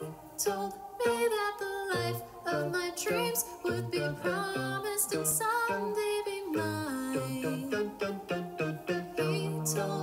Told me that the life of my dreams would be promised and someday be mine. He told